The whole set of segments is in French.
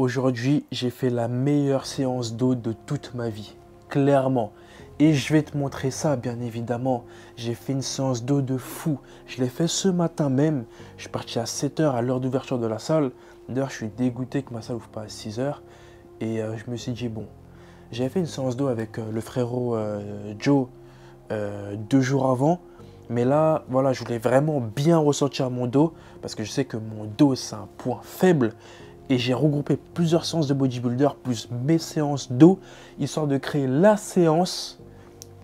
Aujourd'hui, j'ai fait la meilleure séance d'eau de toute ma vie. Clairement. Et je vais te montrer ça, bien évidemment. J'ai fait une séance d'eau de fou. Je l'ai fait ce matin même. Je suis parti à 7h à l'heure d'ouverture de la salle. D'ailleurs, je suis dégoûté que ma salle ouvre pas à 6h. Et euh, je me suis dit, bon, j'avais fait une séance d'eau avec euh, le frérot euh, Joe deux jours avant. Mais là, voilà, je voulais vraiment bien ressentir mon dos. Parce que je sais que mon dos, c'est un point faible. Et j'ai regroupé plusieurs séances de bodybuilder plus mes séances d'eau. Histoire de créer la séance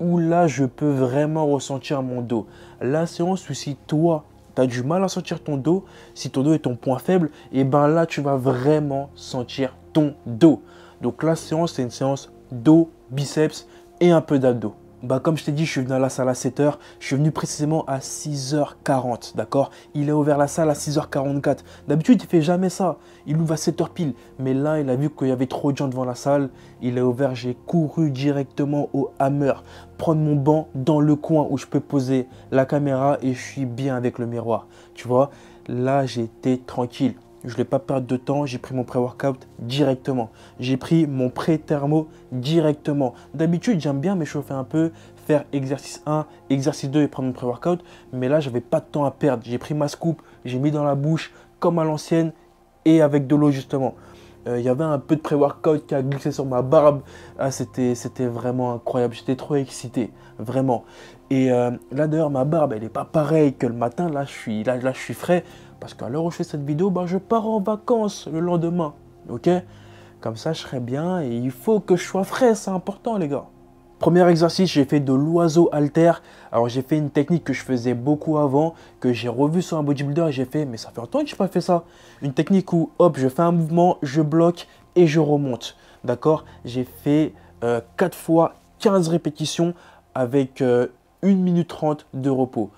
où là, je peux vraiment ressentir mon dos. La séance où si toi, tu as du mal à sentir ton dos, si ton dos est ton point faible, et eh ben là, tu vas vraiment sentir ton dos. Donc la séance, c'est une séance dos, biceps et un peu d'abdos. Bah, comme je t'ai dit, je suis venu à la salle à 7h. Je suis venu précisément à 6h40, d'accord? Il a ouvert la salle à 6h44. D'habitude, il fait jamais ça. Il ouvre à 7h pile. Mais là, il a vu qu'il y avait trop de gens devant la salle. Il a ouvert, j'ai couru directement au Hammer. Prendre mon banc dans le coin où je peux poser la caméra et je suis bien avec le miroir. Tu vois? Là, j'étais tranquille. Je ne voulais pas perdre de temps, j'ai pris mon pré-workout directement. J'ai pris mon pré-thermo directement. D'habitude, j'aime bien m'échauffer un peu, faire exercice 1, exercice 2 et prendre mon pré-workout. Mais là, j'avais pas de temps à perdre. J'ai pris ma scoop, j'ai mis dans la bouche comme à l'ancienne et avec de l'eau justement. Euh, il y avait un peu de pré-workout qui a glissé sur ma barbe. Ah, c'était, vraiment incroyable. J'étais trop excité, vraiment. Et euh, là d'ailleurs, ma barbe, elle n'est pas pareille que le matin. Là, je là, là, je suis frais. Parce qu'à l'heure où je fais cette vidéo, bah, je pars en vacances le lendemain. Ok? Comme ça, je serai bien et il faut que je sois frais, c'est important les gars. Premier exercice, j'ai fait de l'oiseau alter. Alors j'ai fait une technique que je faisais beaucoup avant, que j'ai revu sur un bodybuilder et j'ai fait, mais ça fait longtemps que je n'ai pas fait ça. Une technique où, hop, je fais un mouvement, je bloque et je remonte. D'accord? J'ai fait 4 euh, fois 15 répétitions avec 1 euh, minute 30 de repos.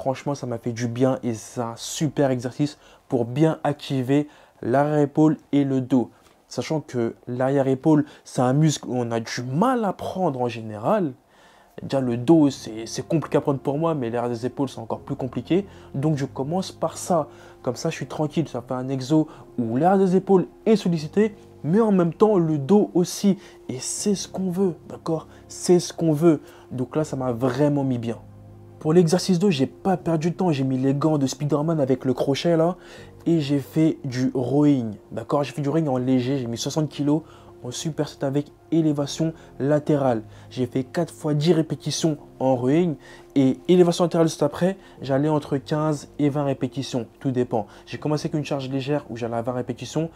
Franchement, ça m'a fait du bien et c'est un super exercice pour bien activer l'arrière-épaule et le dos. Sachant que l'arrière-épaule, c'est un muscle où on a du mal à prendre en général. Déjà, le dos, c'est compliqué à prendre pour moi, mais l'arrière des épaules, c'est encore plus compliqué. Donc, je commence par ça. Comme ça, je suis tranquille. Ça fait un exo où l'arrière des épaules est sollicité, mais en même temps, le dos aussi. Et c'est ce qu'on veut, d'accord? C'est ce qu'on veut. Donc là, ça m'a vraiment mis bien. Pour l'exercice 2, j'ai pas perdu de temps. J'ai mis les gants de Spider-Man avec le crochet là. Et j'ai fait du rowing. D'accord? J'ai fait du rowing en léger. J'ai mis 60 kg en superset avec élévation latérale. J'ai fait 4 fois 10 répétitions en rowing. Et élévation latérale juste après, j'allais entre 15 et 20 répétitions. Tout dépend. J'ai commencé avec une charge légère où j'allais à 20 répétitions.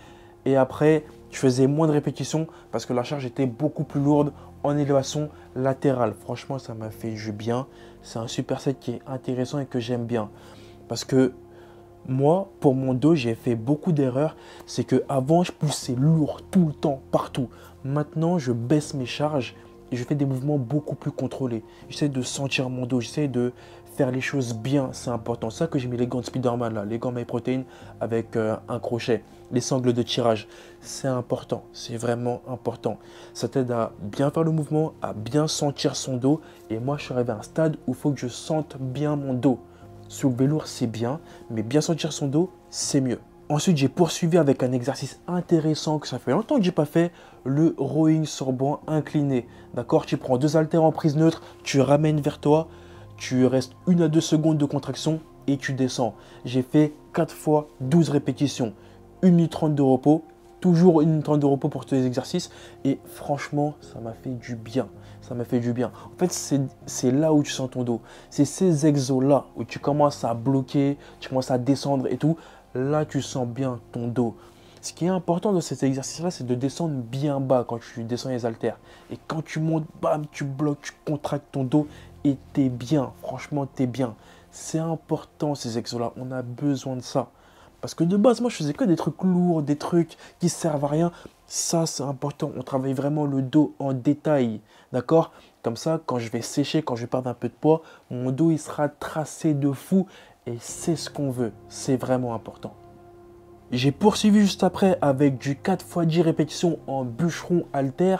Et après, je faisais moins de répétitions parce que la charge était beaucoup plus lourde en élévation latérale. Franchement, ça m'a fait du bien. C'est un super set qui est intéressant et que j'aime bien. Parce que moi, pour mon dos, j'ai fait beaucoup d'erreurs. C'est que avant, je poussais lourd tout le temps, partout. Maintenant, je baisse mes charges je fais des mouvements beaucoup plus contrôlés. J'essaie de sentir mon dos, j'essaie de faire les choses bien, c'est important. C'est ça que j'ai mis les gants de Spider-Man là, les gants MyProtein avec euh, un crochet, les sangles de tirage. C'est important, c'est vraiment important. Ça t'aide à bien faire le mouvement, à bien sentir son dos. Et moi, je suis arrivé à un stade où il faut que je sente bien mon dos. Soulever lourd, c'est bien, mais bien sentir son dos, c'est mieux. Ensuite, j'ai poursuivi avec un exercice intéressant que ça fait longtemps que j'ai pas fait, le rowing sur banc incliné. D'accord Tu prends deux haltères en prise neutre, tu ramènes vers toi, tu restes une à deux secondes de contraction et tu descends. J'ai fait 4 fois 12 répétitions, 1 minute 30 de repos, toujours 1 minute 30 de repos pour tous les exercices et franchement, ça m'a fait du bien. Ça m'a fait du bien. En fait, c'est là où tu sens ton dos. C'est ces exos-là où tu commences à bloquer, tu commences à descendre et tout. Là, tu sens bien ton dos. Ce qui est important de cet exercice-là, c'est de descendre bien bas quand tu descends les haltères. Et quand tu montes, bam, tu bloques, tu contractes ton dos et t'es bien. Franchement, t'es bien. C'est important ces exos-là. On a besoin de ça. Parce que de base, moi, je faisais que des trucs lourds, des trucs qui servent à rien. Ça, c'est important. On travaille vraiment le dos en détail. D'accord? Comme ça, quand je vais sécher, quand je vais perdre un peu de poids, mon dos, il sera tracé de fou. Et c'est ce qu'on veut. C'est vraiment important. J'ai poursuivi juste après avec du 4 x 10 répétitions en bûcheron alter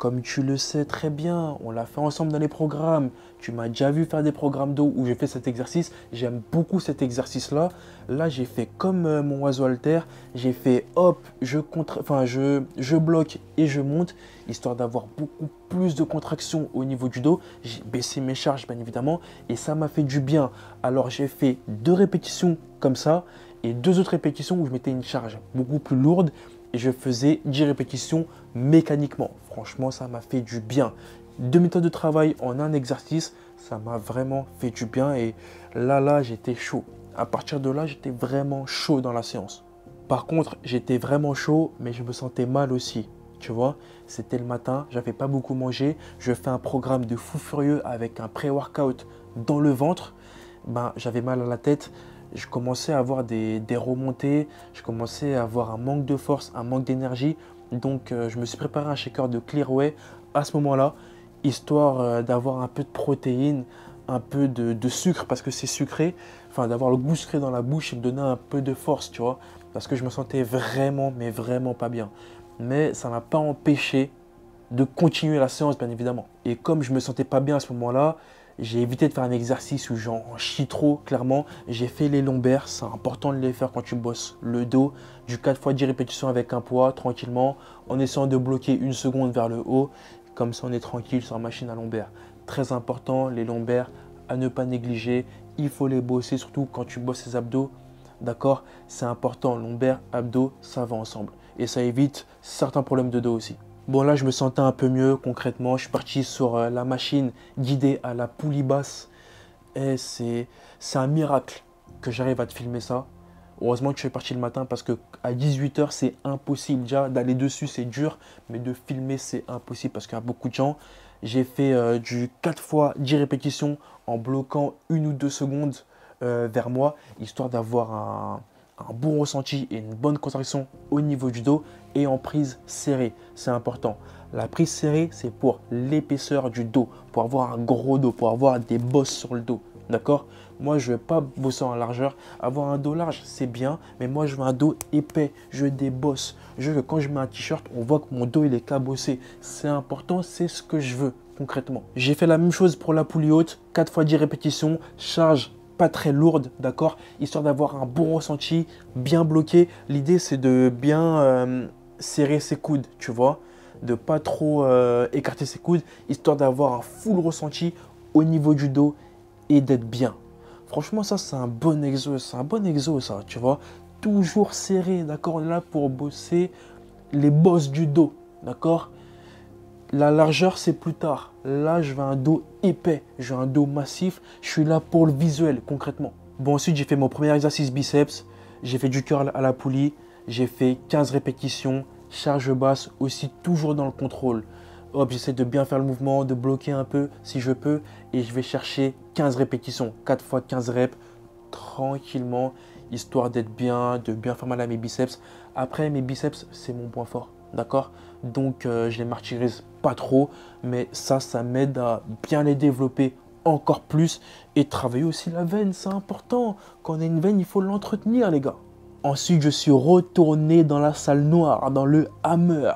comme tu le sais très bien, on l'a fait ensemble dans les programmes. Tu m'as déjà vu faire des programmes d'eau où j'ai fait cet exercice. J'aime beaucoup cet exercice-là. Là, j'ai fait comme euh, mon oiseau alter. J'ai fait hop, je, contre... je, je bloque et je monte, histoire d'avoir beaucoup plus de contraction au niveau du dos. J'ai baissé mes charges, bien évidemment, et ça m'a fait du bien. Alors, j'ai fait deux répétitions comme ça et deux autres répétitions où je mettais une charge beaucoup plus lourde et je faisais 10 répétitions mécaniquement. Franchement, ça m'a fait du bien. Deux méthodes de travail en un exercice, ça m'a vraiment fait du bien et là, là, j'étais chaud. À partir de là, j'étais vraiment chaud dans la séance. Par contre, j'étais vraiment chaud, mais je me sentais mal aussi. Tu vois, c'était le matin, j'avais pas beaucoup mangé. Je fais un programme de fou furieux avec un pré-workout dans le ventre. Ben, j'avais mal à la tête, je commençais à avoir des, remontées, je commençais à avoir un manque de force, un manque d'énergie. Donc euh, je me suis préparé un shaker de Clearway à ce moment-là, histoire euh, d'avoir un peu de protéines, un peu de, sucre parce que c'est sucré, enfin d'avoir le goût sucré dans la bouche et me donner un peu de force, tu vois, parce que je me sentais vraiment, mais vraiment pas bien. Mais ça m'a pas empêché de continuer la séance, bien évidemment. Et comme je me sentais pas bien à ce moment-là, j'ai évité de faire un exercice où j'en chie trop, clairement. J'ai fait les lombaires, c'est important de les faire quand tu bosses le dos. Du 4 fois 10 répétitions avec un poids, tranquillement, en essayant de bloquer une seconde vers le haut. Comme ça, on est tranquille sur la machine à lombaires. Très important, les lombaires à ne pas négliger. Il faut les bosser, surtout quand tu bosses les abdos. D'accord? C'est important, lombaires, abdos, ça va ensemble. Et ça évite certains problèmes de dos aussi. Bon là je me sentais un peu mieux concrètement. Je suis parti sur euh, la machine guidée à la poulie basse. Et c'est un miracle que j'arrive à te filmer ça. Heureusement que je suis parti le matin parce que à 18h c'est impossible. Déjà d'aller dessus c'est dur, mais de filmer c'est impossible parce qu'il y a beaucoup de gens. J'ai fait euh, du 4 fois 10 répétitions en bloquant une ou deux secondes euh, vers moi, histoire d'avoir un, un bon ressenti et une bonne contraction au niveau du dos et en prise serrée. C'est important. La prise serrée, c'est pour l'épaisseur du dos, pour avoir un gros dos, pour avoir des bosses sur le dos. D'accord? Moi, je ne veux pas bosser en largeur. Avoir un dos large, c'est bien, mais moi, je veux un dos épais. Je veux des bosses. Je veux que quand je mets un t-shirt, on voit que mon dos, il est cabossé. C'est important, c'est ce que je veux concrètement. J'ai fait la même chose pour la poulie haute. 4 fois 10 répétitions, charge très lourde, d'accord Histoire d'avoir un bon ressenti, bien bloqué. L'idée, c'est de bien euh, serrer ses coudes, tu vois De pas trop euh, écarter ses coudes, histoire d'avoir un full ressenti au niveau du dos et d'être bien. Franchement, ça, c'est un bon exo, c'est un bon exo, ça, tu vois Toujours serré, d'accord On est là pour bosser les bosses du dos, d'accord la largeur, c'est plus tard. Là, je veux un dos épais, je veux un dos massif. Je suis là pour le visuel, concrètement. Bon, ensuite, j'ai fait mon premier exercice biceps. J'ai fait du curl à la poulie. J'ai fait 15 répétitions, charge basse, aussi toujours dans le contrôle. Hop, j'essaie de bien faire le mouvement, de bloquer un peu si je peux. Et je vais chercher 15 répétitions, 4 fois 15 reps, tranquillement, histoire d'être bien, de bien faire mal à mes biceps. Après, mes biceps, c'est mon point fort. D'accord? Donc, euh, je les martyrise pas trop, mais ça, ça m'aide à bien les développer encore plus et travailler aussi la veine, c'est important. Quand on a une veine, il faut l'entretenir, les gars. Ensuite, je suis retourné dans la salle noire, dans le hammer.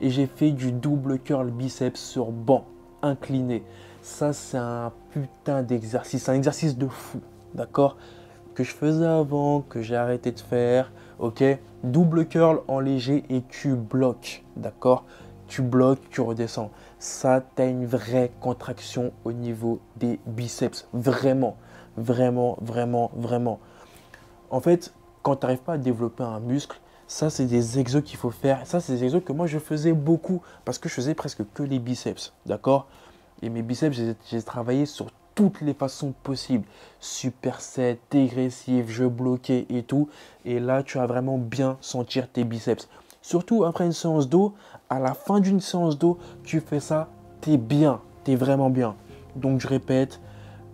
Et j'ai fait du double curl biceps sur banc, incliné. Ça, c'est un putain d'exercice, un exercice de fou, d'accord? Que je faisais avant, que j'ai arrêté de faire, ok? Double curl en léger et tu bloques, d'accord? Tu bloques, tu redescends. Ça, tu as une vraie contraction au niveau des biceps. Vraiment, vraiment, vraiment, vraiment. En fait, quand tu n'arrives pas à développer un muscle, ça, c'est des exos qu'il faut faire. Ça, c'est des exos que moi, je faisais beaucoup parce que je faisais presque que les biceps, d'accord? Et mes biceps, j'ai travaillé sur toutes les façons possibles. Superset, dégressif, je bloquais et tout. Et là, tu vas vraiment bien sentir tes biceps. Surtout après une séance d'eau, à la fin d'une séance d'eau, tu fais ça, tu es bien, tu es vraiment bien. Donc je répète,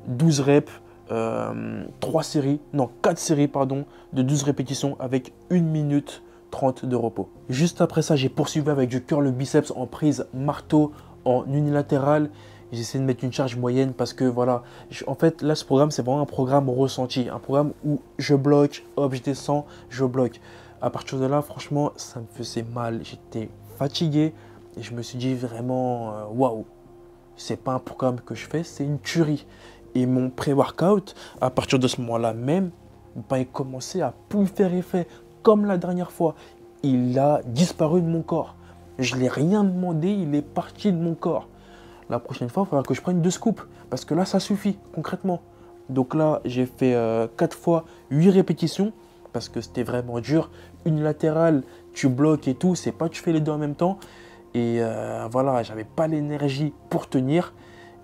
12 reps, 3 euh, séries, non 4 séries pardon, de 12 répétitions avec 1 minute 30 de repos. Juste après ça, j'ai poursuivi avec du curl biceps en prise marteau en unilatéral J'essaie de mettre une charge moyenne parce que voilà, en fait là ce programme c'est vraiment un programme ressenti, un programme où je bloque, hop je descends, je bloque. À partir de là franchement ça me faisait mal, j'étais fatigué, Et je me suis dit vraiment, euh, waouh, c'est pas un programme que je fais, c'est une tuerie. Et mon pré-workout, à partir de ce moment-là même, ben, il à plus faire effet. Comme la dernière fois, il a disparu de mon corps. Je ne l'ai rien demandé, il est parti de mon corps. La prochaine fois, il faudra que je prenne deux scoops. Parce que là, ça suffit, concrètement. Donc là, j'ai fait 4 euh, fois 8 répétitions. Parce que c'était vraiment dur. Une latérale, tu bloques et tout. C'est pas tu fais les deux en même temps. Et euh, voilà, j'avais pas l'énergie pour tenir.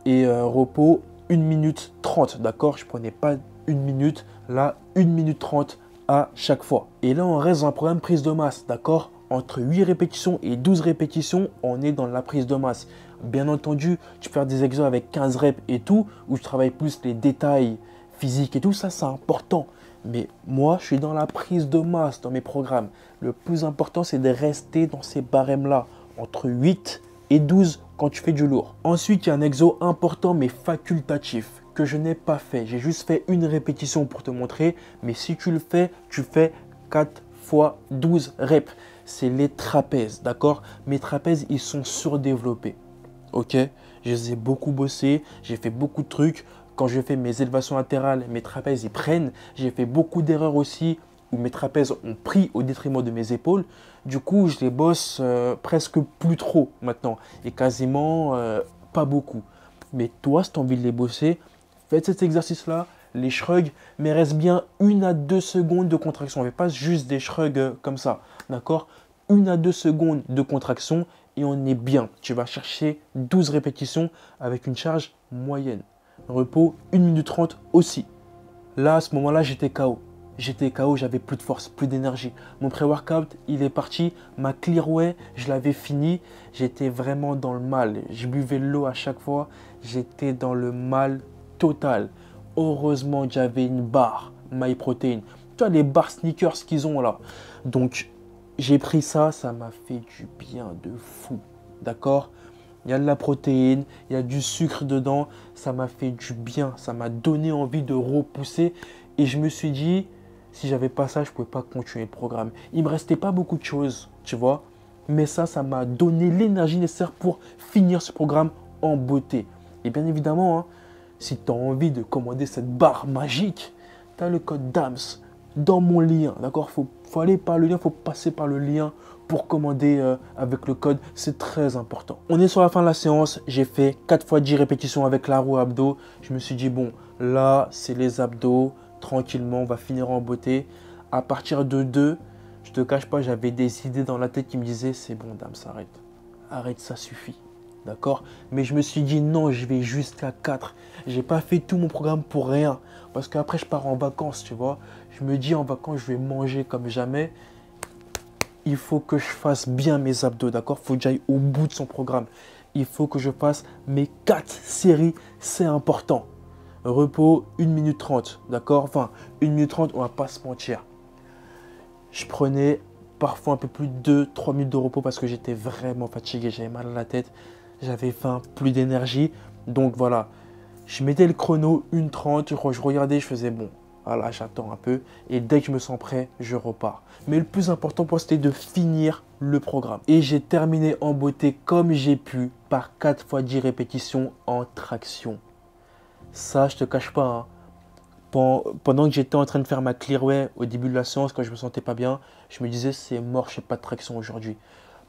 Et euh, repos, 1 minute 30, d'accord? Je prenais pas une minute, là, 1 minute 30 à chaque fois. Et là, on reste dans un programme prise de masse, d'accord? Entre 8 répétitions et 12 répétitions, on est dans la prise de masse. Bien entendu, tu peux faire des exos avec 15 reps et tout, où je travaille plus les détails physiques et tout, ça c'est important. Mais moi, je suis dans la prise de masse dans mes programmes. Le plus important, c'est de rester dans ces barèmes-là, entre 8 et 12 quand tu fais du lourd. Ensuite, il y a un exo important mais facultatif que je n'ai pas fait. J'ai juste fait une répétition pour te montrer. Mais si tu le fais, tu fais 4 fois 12 reps. C'est les trapèzes, d'accord? Mes trapèzes, ils sont surdéveloppés. Ok? Je les ai beaucoup bossés. J'ai fait beaucoup de trucs. Quand je fais mes élévations latérales, mes trapèzes, ils prennent. J'ai fait beaucoup d'erreurs aussi où mes trapèzes ont pris au détriment de mes épaules. Du coup, je les bosse euh, presque plus trop maintenant et quasiment euh, pas beaucoup. Mais toi, si tu as envie de les bosser, faites cet exercice-là, les shrugs, mais reste bien une à deux secondes de contraction. On ne fait pas juste des shrugs euh, comme ça, d'accord? Une à deux secondes de contraction et on est bien. Tu vas chercher 12 répétitions avec une charge moyenne. Repos 1 minute 30 aussi. Là, à ce moment-là, j'étais KO. J'étais KO, j'avais plus de force, plus d'énergie. Mon pré-workout, il est parti. Ma Clearway, je l'avais fini. J'étais vraiment dans le mal. Je buvais l'eau à chaque fois. J'étais dans le mal total. Heureusement, j'avais une barre MyProtein. Tu vois, les barres sneakers qu'ils ont là. Donc, j'ai pris ça, ça m'a fait du bien de fou. D'accord? Il y a de la protéine, il y a du sucre dedans, ça m'a fait du bien, ça m'a donné envie de repousser et je me suis dit, si j'avais pas ça, je pouvais pas continuer le programme. Il me restait pas beaucoup de choses, tu vois. Mais ça, ça m'a donné l'énergie nécessaire pour finir ce programme en beauté. Et bien évidemment, hein, si tu as envie de commander cette barre magique, tu as le code DAMS dans mon lien. D'accord? Il faut, aller par le lien, il faut passer par le lien pour commander euh, avec le code. C'est très important. On est sur la fin de la séance. J'ai fait 4 fois 10 répétitions avec la roue abdos. Je me suis dit, bon, là, c'est les abdos tranquillement, on va finir en beauté. À partir de 2, je te cache pas, j'avais des idées dans la tête qui me disaient c'est bon, dame, s'arrête. Arrête, ça suffit. D'accord? Mais je me suis dit non, je vais jusqu'à 4. J'ai pas fait tout mon programme pour rien. Parce qu'après, je pars en vacances, tu vois. Je me dis en vacances, je vais manger comme jamais. Il faut que je fasse bien mes abdos, d'accord? Il faut que j'aille au bout de son programme. Il faut que je fasse mes 4 séries, c'est important repos 1 minute 30, d'accord? Enfin, 1 minute 30, on va pas se mentir. Je prenais parfois un peu plus de 2-3 minutes de repos parce que j'étais vraiment fatigué, j'avais mal à la tête, j'avais faim, plus d'énergie. Donc voilà, je mettais le chrono 1.30, je regardais, je faisais bon, voilà, j'attends un peu et dès que je me sens prêt, je repars. Mais le plus important pour c'était de finir le programme. Et j'ai terminé en beauté comme j'ai pu par 4 fois 10 répétitions en traction. Ça, je te cache pas. Hein. Pendant que j'étais en train de faire ma clearway au début de la séance, quand je me sentais pas bien, je me disais c'est mort, je fais pas de traction aujourd'hui.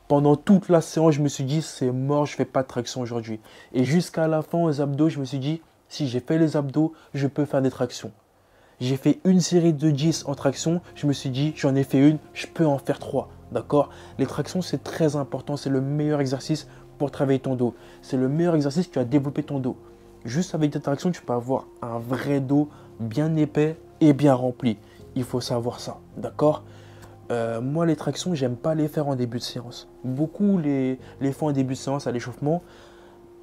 Pendant toute la séance, je me suis dit c'est mort, je fais pas de traction aujourd'hui. Et jusqu'à la fin aux abdos, je me suis dit si j'ai fait les abdos, je peux faire des tractions. J'ai fait une série de 10 en traction, je me suis dit j'en ai fait une, je peux en faire trois. D'accord? Les tractions, c'est très important, c'est le meilleur exercice pour travailler ton dos. C'est le meilleur exercice qui va développer ton dos. Juste avec des tractions, tu peux avoir un vrai dos bien épais et bien rempli. Il faut savoir ça, d'accord? Euh, Moi, les tractions, j'aime pas les faire en début de séance. Beaucoup les, les font en début de séance à l'échauffement.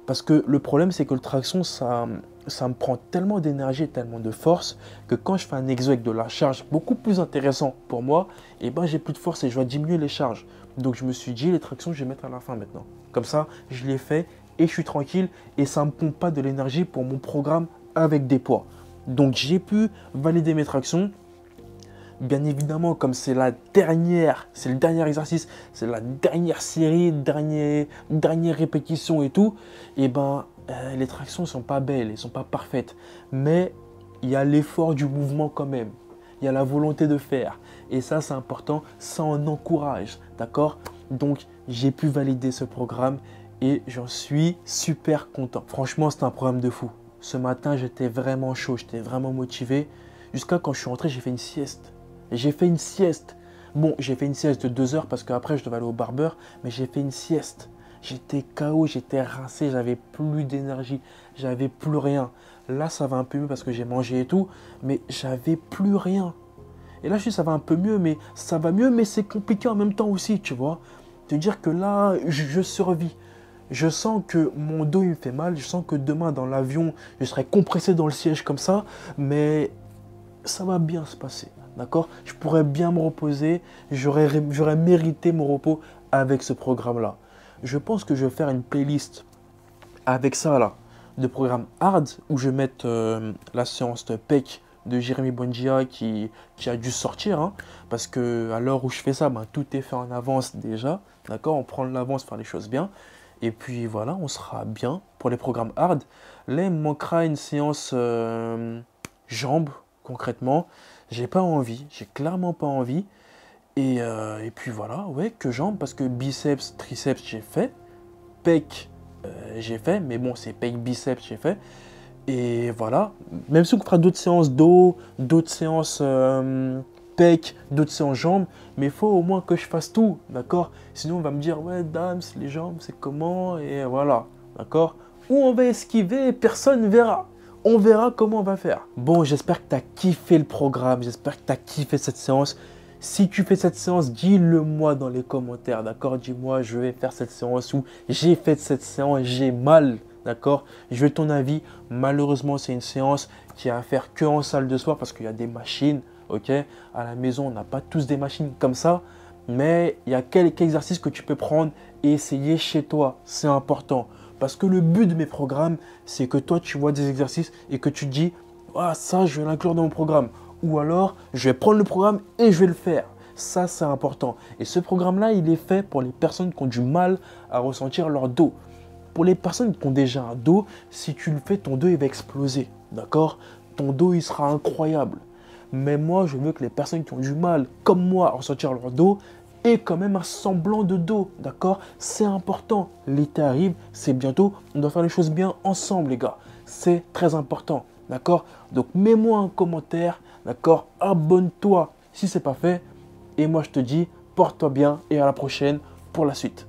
Parce que le problème, c'est que le traction, ça, ça me prend tellement d'énergie et tellement de force que quand je fais un exo avec de la charge beaucoup plus intéressant pour moi, eh ben, j'ai plus de force et je dois diminuer les charges. Donc je me suis dit, les tractions, je vais mettre à la fin maintenant. Comme ça, je les fais et je suis tranquille et ça ne me pompe pas de l'énergie pour mon programme avec des poids. Donc j'ai pu valider mes tractions. Bien évidemment, comme c'est la dernière, c'est le dernier exercice, c'est la dernière série, dernière, dernière répétition et tout, et eh ben euh, les tractions ne sont pas belles, elles sont pas parfaites. Mais il y a l'effort du mouvement quand même. Il y a la volonté de faire. Et ça, c'est important. Ça en encourage. D'accord? Donc, j'ai pu valider ce programme et j'en suis super content. Franchement, c'est un programme de fou. Ce matin, j'étais vraiment chaud, j'étais vraiment motivé. Jusqu'à quand je suis rentré, j'ai fait une sieste. J'ai fait une sieste. Bon, j'ai fait une sieste de deux heures parce qu'après je devais aller au barbeur, mais j'ai fait une sieste. J'étais KO, j'étais rincé, j'avais plus d'énergie, j'avais plus rien. Là, ça va un peu mieux parce que j'ai mangé et tout, mais j'avais plus rien. Et là, je suis, ça va un peu mieux, mais ça va mieux, mais c'est compliqué en même temps aussi, tu vois. De dire que là, je, je survis. Je sens que mon dos il me fait mal, je sens que demain dans l'avion, je serai compressé dans le siège comme ça, mais ça va bien se passer. D'accord? Je pourrais bien me reposer, j'aurais mérité mon repos avec ce programme-là. Je pense que je vais faire une playlist avec ça là, de programme hard, où je vais mettre euh, la séance de PEC de Jérémy Bondia qui, a dû sortir, hein, parce que à l'heure où je fais ça, ben, tout est fait en avance déjà, d'accord? On prend l'avance, faire les choses bien, et puis voilà, on sera bien pour les programmes hard. Là, il me manquera une séance euh, jambes, concrètement. J'ai pas envie, j'ai clairement pas envie. Et, euh, et, puis voilà, ouais, que jambes, parce que biceps, triceps, j'ai fait. Pec, euh, j'ai fait, mais bon, c'est pec, biceps, j'ai fait. Et voilà, même si on fera d'autres séances dos, d'autres séances euh, pec, d'autres séances jambes, mais il faut au moins que je fasse tout, d'accord? Sinon, on va me dire, ouais, dames, les jambes, c'est comment? Et voilà, d'accord? Ou on va esquiver? Personne verra on verra comment on va faire. Bon, j'espère que tu as kiffé le programme, j'espère que tu as kiffé cette séance. Si tu fais cette séance, dis-le moi dans les commentaires, d'accord? Dis-moi, je vais faire cette séance ou j'ai fait cette séance, j'ai mal, d'accord? Je veux ton avis. Malheureusement, c'est une séance qui a à faire que en salle de sport parce qu'il y a des machines, ok? À la maison, on n'a pas tous des machines comme ça, mais il y a quelques exercices que tu peux prendre et essayer chez toi. C'est important. Parce que le but de mes programmes, c'est que toi, tu vois des exercices et que tu te dis, ah, ça, je vais l'inclure dans mon programme. Ou alors, je vais prendre le programme et je vais le faire. Ça, c'est important. Et ce programme-là, il est fait pour les personnes qui ont du mal à ressentir leur dos. Pour les personnes qui ont déjà un dos, si tu le fais, ton dos, il va exploser. D'accord? Ton dos, il sera incroyable. Mais moi, je veux que les personnes qui ont du mal, comme moi, à ressentir leur dos, et quand même un semblant de dos, d'accord? C'est important. L'été arrive, c'est bientôt, on doit faire les choses bien ensemble, les gars. C'est très important, d'accord? Donc mets-moi un commentaire, d'accord? Abonne-toi si c'est pas fait. Et moi, je te dis, porte-toi bien et à la prochaine pour la suite.